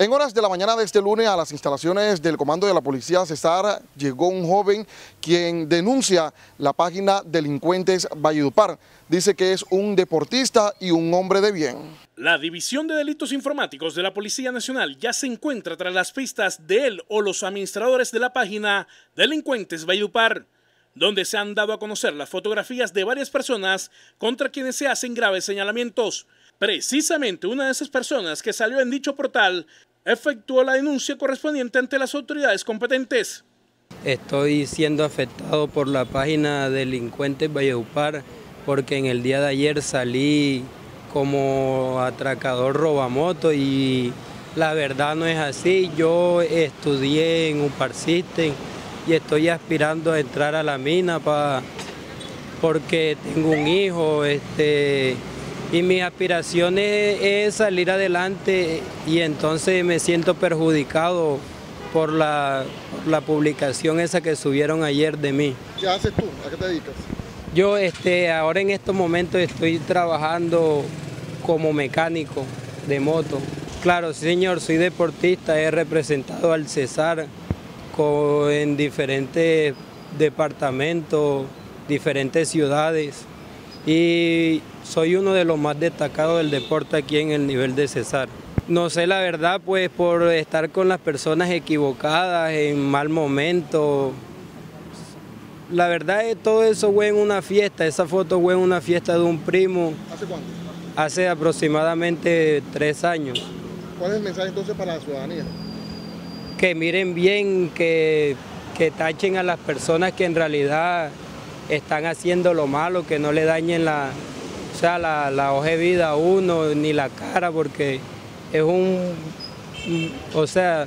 En horas de la mañana de este lunes a las instalaciones del Comando de la Policía Cesar llegó un joven quien denuncia la página Delincuentes Valledupar. Dice que es un deportista y un hombre de bien. La División de Delitos Informáticos de la Policía Nacional ya se encuentra tras las pistas de él o los administradores de la página Delincuentes Valledupar, donde se han dado a conocer las fotografías de varias personas contra quienes se hacen graves señalamientos. Precisamente una de esas personas que salió en dicho portal efectuó la denuncia correspondiente ante las autoridades competentes. Estoy siendo afectado por la página Delincuentes Valledupar porque en el día de ayer salí como atracador robamoto y la verdad no es así. Yo estudié en UPAR System y estoy aspirando a entrar a la mina para porque tengo un hijo, este, y mi aspiración es, salir adelante y entonces me siento perjudicado por la, la, publicación esa que subieron ayer de mí. ¿Qué haces tú? ¿A qué te dedicas? Yo este, ahora en estos momentos estoy trabajando como mecánico de moto. Claro, señor, soy deportista, he representado al Cesar en diferentes departamentos, diferentes ciudades y soy uno de los más destacados del deporte aquí en el nivel de Cesar. No sé la verdad, pues por estar con las personas equivocadas en mal momento. La verdad es todo eso fue en una fiesta, esa foto fue en una fiesta de un primo. ¿Hace cuánto? Hace aproximadamente tres años. ¿Cuál es el mensaje entonces para la ciudadanía? Que miren bien, que, que tachen a las personas que en realidad están haciendo lo malo, que no le dañen la, o sea, la, la hoja de vida a uno, ni la cara, porque es un, o sea,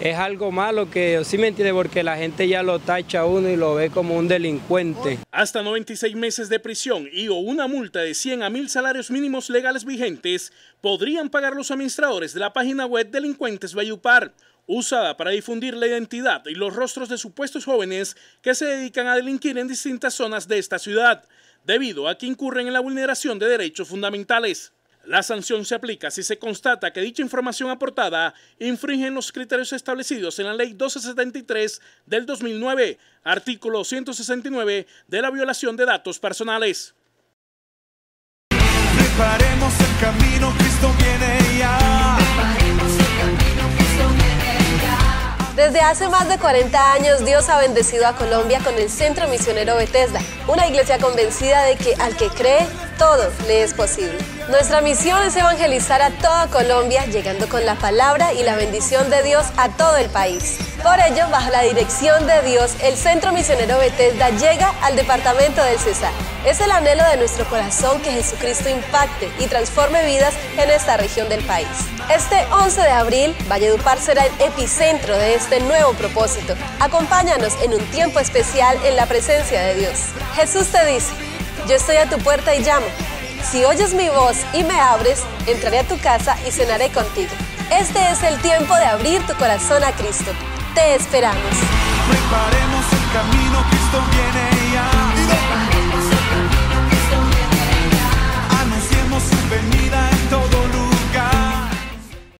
es algo malo que, sí me entiende, porque la gente ya lo tacha a uno y lo ve como un delincuente. Hasta 96 meses de prisión y o una multa de 100 a 1000 salarios mínimos legales vigentes podrían pagar los administradores de la página web Delincuentes Bayupar usada para difundir la identidad y los rostros de supuestos jóvenes que se dedican a delinquir en distintas zonas de esta ciudad, debido a que incurren en la vulneración de derechos fundamentales. La sanción se aplica si se constata que dicha información aportada infringe los criterios establecidos en la Ley 1273 del 2009, artículo 169 de la violación de datos personales. Preparemos el camino, Desde hace más de 40 años Dios ha bendecido a Colombia con el Centro Misionero Bethesda, una iglesia convencida de que al que cree, todo le es posible. Nuestra misión es evangelizar a toda Colombia, llegando con la palabra y la bendición de Dios a todo el país. Por ello, bajo la dirección de Dios, el Centro Misionero Bethesda llega al departamento del Cesar. Es el anhelo de nuestro corazón que Jesucristo impacte y transforme vidas en esta región del país. Este 11 de abril, Valledupar será el epicentro de este nuevo propósito. Acompáñanos en un tiempo especial en la presencia de Dios. Jesús te dice, yo estoy a tu puerta y llamo. Si oyes mi voz y me abres, entraré a tu casa y cenaré contigo. Este es el tiempo de abrir tu corazón a Cristo. Te esperamos. Preparemos el camino, Cristo viene.